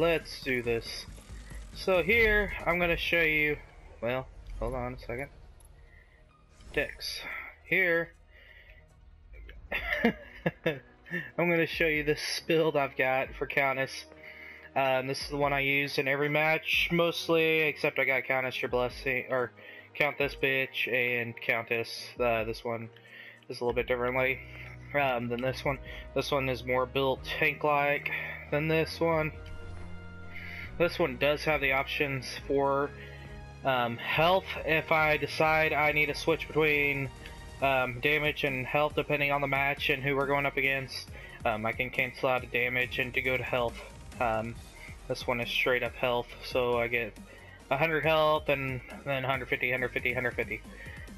Let's do this. So here, I'm gonna show you, well, hold on a second. Decks. Here, I'm gonna show you this build I've got for Countess. Um, this is the one I use in every match, mostly, except I got Countess Your Blessing, or Count This Bitch and Countess. Uh, this one is a little bit differently um, than this one. This one is more built tank-like than this one. This one does have the options for um, health if I decide I need to switch between um, damage and health depending on the match and who we're going up against. Um, I can cancel out of damage and to go to health. Um, this one is straight up health, so I get 100 health and then 150, 150, 150.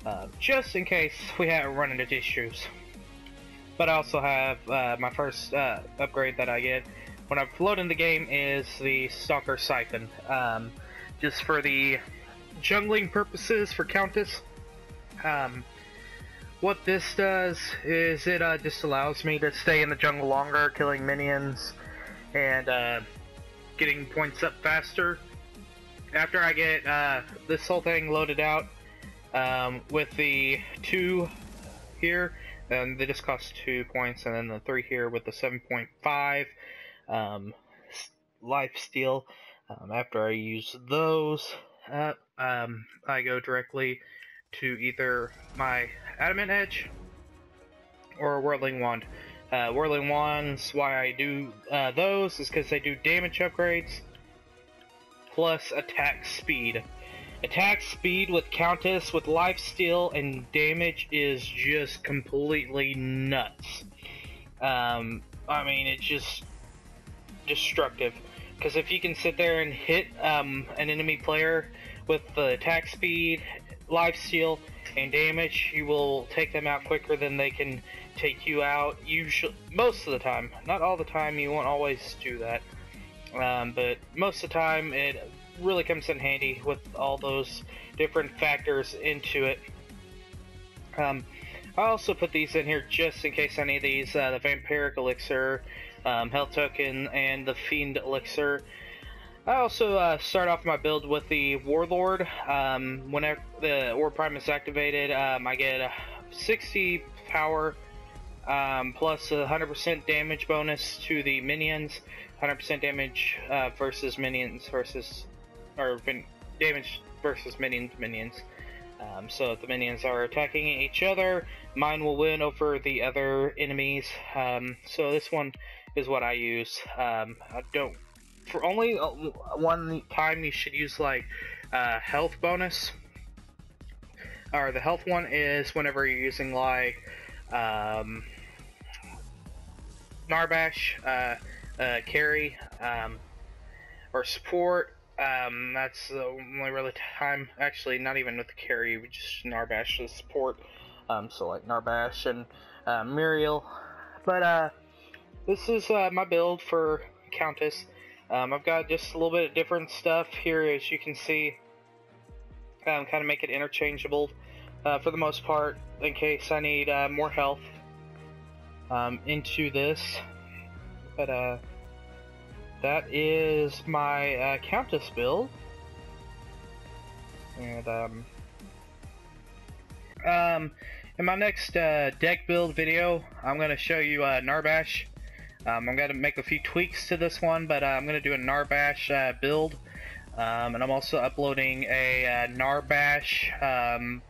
Uh, just in case we have run into issues. But I also have uh, my first uh, upgrade that I get when I float in the game is the Stalker Siphon. Um, just for the jungling purposes for Countess. Um, what this does is it uh, just allows me to stay in the jungle longer, killing minions and uh, getting points up faster. After I get uh, this whole thing loaded out um, with the two here, and they just cost two points, and then the three here with the 7.5 um, life steal. Um, after I use those, uh, um, I go directly to either my Adamant Edge or Whirling Wand. Uh, Whirling Wands, why I do uh, those is because they do damage upgrades plus attack speed. Attack speed with Countess with life steal and damage is just completely nuts. Um, I mean, it's just destructive. Because if you can sit there and hit um, an enemy player with the attack speed, life steal, and damage, you will take them out quicker than they can take you out. Usually, most of the time, not all the time. You won't always do that, um, but most of the time, it really comes in handy with all those different factors into it. Um, I also put these in here just in case any of these. Uh, the Vampiric Elixir, um, Health Token, and the Fiend Elixir. I also uh, start off my build with the Warlord. Um, whenever the war Prime is activated, um, I get 60 power um, plus 100% damage bonus to the minions. 100% damage uh, versus minions versus or damage versus minions minions. Um, so if the minions are attacking each other, mine will win over the other enemies. Um, so this one is what I use. Um, I don't for only uh, one time you should use like uh, health bonus. Or the health one is whenever you're using like um, Narbash, uh, uh, carry, um, or support. Um, that's the only really time. Actually, not even with the carry, we just Narbash the support. Um, so like Narbash and uh, Muriel. But uh, this is uh, my build for Countess. Um, I've got just a little bit of different stuff here as you can see. Um, kind of make it interchangeable uh, for the most part in case I need uh, more health um, into this. But uh, that is my uh, Countess build. And um, um, in my next uh, deck build video, I'm going to show you uh, Narbash. Um, I'm going to make a few tweaks to this one, but uh, I'm going to do a Narbash uh, build. Um, and I'm also uploading a uh, Narbash um,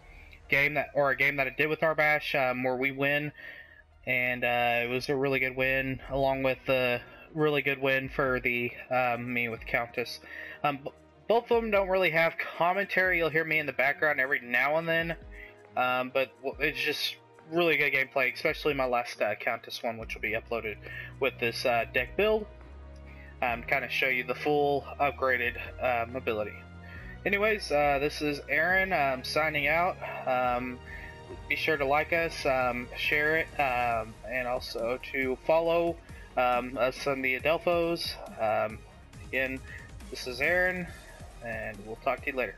game that, or a game that I did with Narbash, um, where we win, and uh, it was a really good win, along with the really good win for the um, me with Countess. Um, both of them don't really have commentary. You'll hear me in the background every now and then, but it's just really good gameplay, especially my last uh, Countess one, which will be uploaded with this uh, deck build. Um, kind of show you the full upgraded um, ability. Anyways, uh, this is Aaron um, signing out. Um, be sure to like us, um, share it, um, and also to follow us on the Adelphos. again, this is Aaron, and we'll talk to you later.